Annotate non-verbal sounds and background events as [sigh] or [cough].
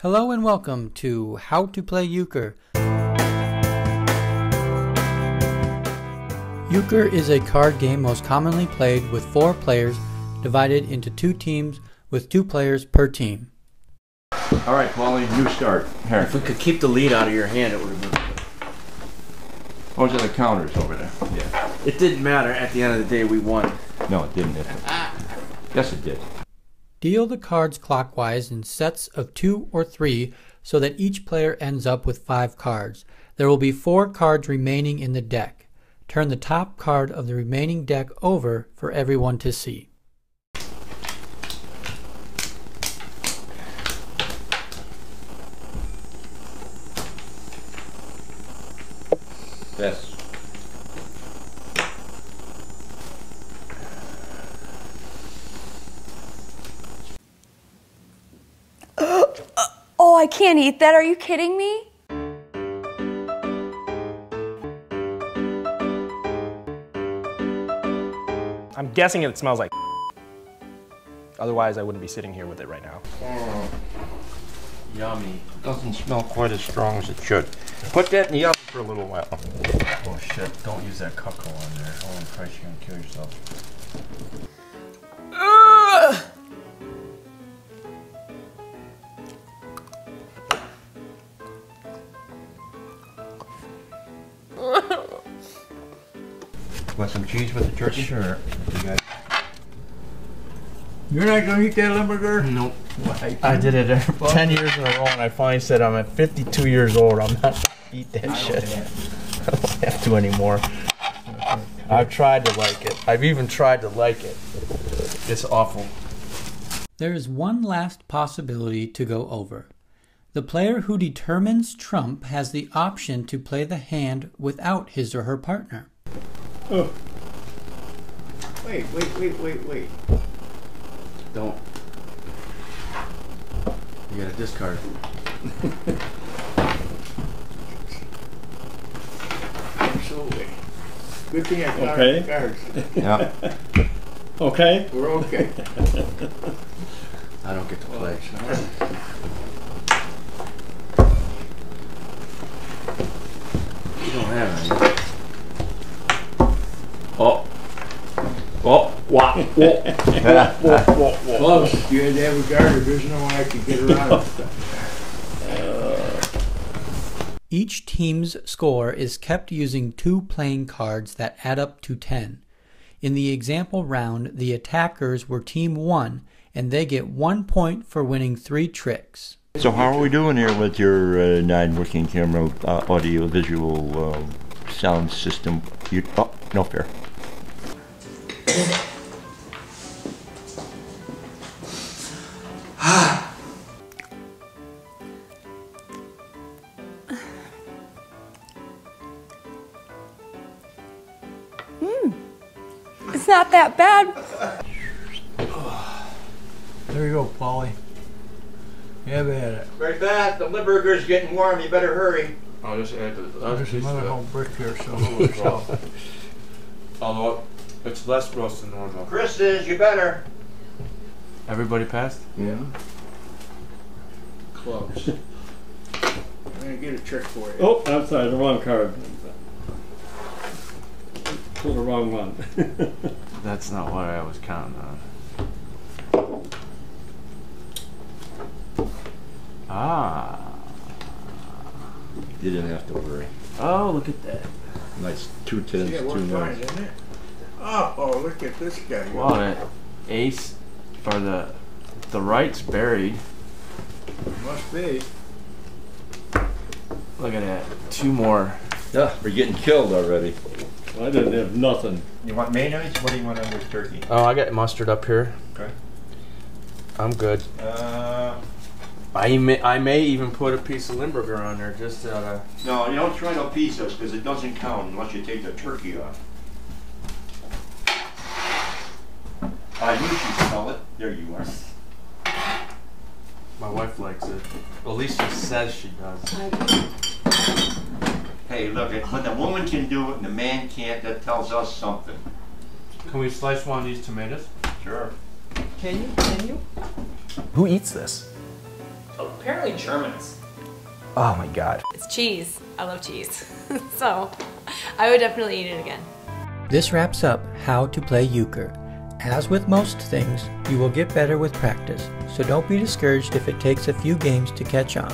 Hello and welcome to How to Play Euchre. Euchre is a card game most commonly played with four players divided into two teams with two players per team. All right, Paulie, you start. Here. If we could keep the lead out of your hand, it would have been. Oh, Those are the counters over there. Yeah. It didn't matter. At the end of the day, we won. No, it didn't. It? Ah. Yes, it did. Deal the cards clockwise in sets of two or three so that each player ends up with five cards. There will be four cards remaining in the deck. Turn the top card of the remaining deck over for everyone to see. Yes. Oh, I can't eat that. Are you kidding me? I'm guessing it smells like [laughs] Otherwise, I wouldn't be sitting here with it right now. Mm. Yummy. Doesn't smell quite as strong as it should. Put that in the oven for a little while. Oh shit! Don't use that cuckoo on there. Holy Christ, you're gonna kill yourself. Want some cheese with the turkey? Sure. You're not gonna eat that limburger? Nope. Why? I did it [laughs] 10 years in a row, and I finally said I'm at 52 years old. I'm not gonna eat that shit. [laughs] I don't have to anymore. I've tried to like it. I've even tried to like it. It's awful. There is one last possibility to go over. The player who determines trump has the option to play the hand without his or her partner. Oh. Wait, wait, wait, wait, wait. Don't. You gotta discard. Absolutely. Good thing I got Okay. the cards. Yeah. [laughs] Okay. We're okay. [laughs] I don't get to play. You don't have any. Oh. Wah. Whoa. Close. You had to have a guard. There's no way I could get around it. Each team's score is kept using two playing cards that add up to 10. In the example round, the attackers were Team 1, and they get one point for winning three tricks. So how are we doing here with your uh, nine-working camera uh, audio-visual uh, sound system? You, oh, no fair. Hmm. It's not that bad. [sighs] There you go, Polly. Have at it. Very fast. The Limburger's getting warm. You better hurry. I'll just add to the. There's another whole brick here, so. so. [laughs] Although it's less gross than normal. Chris is. you better. Everybody passed? Yeah. Close. [laughs] I'm gonna get a trick for you. Oh, I'm sorry, the wrong card. Pulled the wrong one. [laughs] That's not what I was counting on. Ah. You didn't have to worry. Oh, look at that. Nice two tens, Yeah, two we're fine, nines. isn't it? Oh, oh, look at this guy. Well, that ace or the the right's buried. Must be. Look at that. Two more. Yeah, we're getting killed already. I didn't have nothing. You want mayonnaise? What do you want on this turkey? Oh, I got mustard up here. Okay. I'm good. Uh, I may, I may even put a piece of Limburger on there just out of. no, you don't try no pizzas because it doesn't count unless you take the turkey off. I knew she'd smell it. There you are. My wife likes it. At least she says she does. Hey, look, it- when the woman can do it and the man can't, that tells us something. Can we slice one of these tomatoes? Sure. Can you? Can you? Who eats this? apparently Germans. Oh my god. It's cheese. I love cheese. [laughs] so I would definitely eat it again. This wraps up how to play euchre. As with most things, you will get better with practice, so don't be discouraged if it takes a few games to catch on.